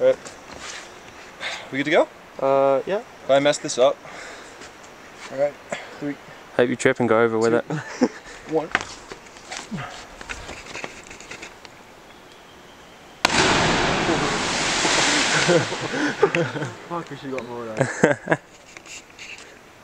Alright. We good to go? Uh, yeah. If I mess this up. Alright. Three, Hope you trip and go over with it. one. Fuck, we should got more of that.